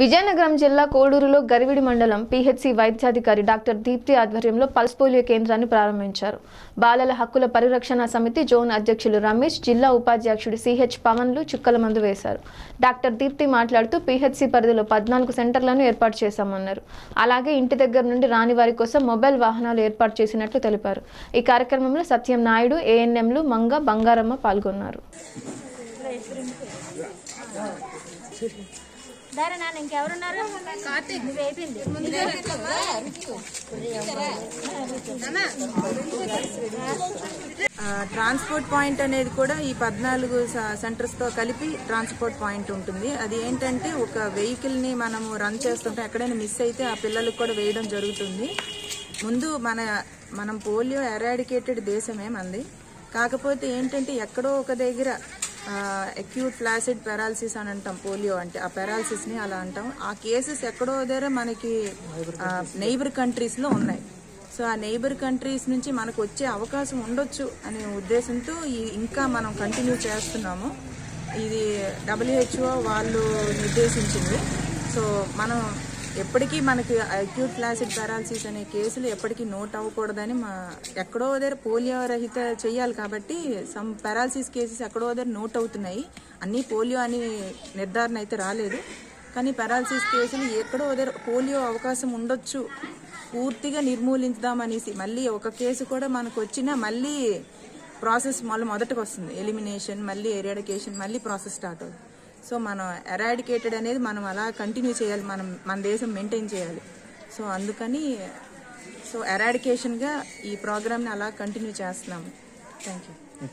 విజయనగరం జిల్లా కోడూరులో గరివిడి మండలం పీహెచ్సి వైద్యాధికారి డాక్టర్ దీప్తి ఆధ్వర్యంలో పల్స్ పోలియో కేంద్రాన్ని ప్రారంభించారు. బాలల హక్కుల పరిరక్షణ సమితి జోన్ అధ్యక్షులు రమేష్ జిల్లా ఉపాధ్యక్షుడు సిహెచ్ పవన్లు చుక్కల మందు వేశారు. డాక్టర్ దీప్తి మాట్లాడుతూ పీహెచ్సి పరిధిలో పద్నాలుగు సెంటర్లను ఏర్పాటు చేశామన్నారు. అలాగే ఇంటి దగ్గర నుండి రాని వారి కోసం మొబైల్ వాహనాలు ఏర్పాటు చేసినట్లు తెలిపారు. ఈ కార్యక్రమంలో సత్యం నాయుడు ఏఎన్ఎంలు మంగ బంగారమ్మ పాల్గొన్నారు. దారా నాన్న ఇంకెవరున్నారు? కార్తీక్. నువ్వు అయిపోయింది. ట్రాన్స్పోర్ట్ పాయింట్ అనేది కూడా ఈ పద్నాలుగు సెంటర్స్తో సెంటర్స్తో కలిపి ట్రాన్స్పోర్ట్ పాయింట్ ఉంటుంది. అది ఏంటంటే ఒక వెహికల్ని మనము రన్ చేస్తుంటే ఎక్కడైనా మిస్ అయితే ఆ పిల్లలకు కూడా వేయడం జరుగుతుంది. ముందు మన మనం పోలియో ఎరాడికేటెడ్ దేశమే మంది. కాకపోతే ఏంటంటే ఎక్కడో ఒక దగ్గర అక్యూట్ ఫ్లాసిడ్ పెరాలసిస్ అని అంటాం పోలియో అంటే ఆ పెరాలసిస్ని అలా అంటాం. ఆ కేసెస్ ఎక్కడో దగ్గర మనకి నైబర్ కంట్రీస్లో ఉన్నాయి. సో ఆ నైబర్ కంట్రీస్ నుంచి మనకు వచ్చే అవకాశం ఉండొచ్చు అనే ఉద్దేశంతో ఇంకా మనం కంటిన్యూ చేస్తున్నాము. ఇది డబ్ల్యూహెచ్ఓ వాళ్ళు నిర్దేశించింది. సో మనం ఎప్పటికీ మనకి అక్యూట్ ప్లాసిడ్ పారాలసిస్ అనే కేసులు ఎప్పటికీ నోట్ అవ్వకూడదని మా ఎక్కడో దగ్గర పోలియో రహిత చేయాలి కాబట్టి సమ్ పారాలసిస్ కేసెస్ ఎక్కడో దగ్గర నోట్ అవుతున్నాయి. అన్నీ పోలియో అని నిర్ధారణ అయితే రాలేదు. కానీ పారాలసిస్ కేసులు ఎక్కడో దగ్గర పోలియో అవకాశం ఉండొచ్చు. పూర్తిగా నిర్మూలించుదామనేసి మళ్ళీ ఒక కేసు కూడా మనకు వచ్చినా మళ్ళీ ప్రాసెస్ మళ్ళీ మొదటికి వస్తుంది. ఎలిమినేషన్ మళ్ళీ ఎరాడికేషన్ మళ్ళీ ప్రాసెస్ స్టార్ట్ అవుతుంది. సో మనం ఎరాడికేటెడ్ అనేది మనం అలా కంటిన్యూ చేయాలి మనం మన దేశం మెయింటైన్ చేయాలి. సో అందుకని సో ఎరాడికేషన్గా ఈ ప్రోగ్రామ్ని అలా కంటిన్యూ చేస్తున్నాము. Thank you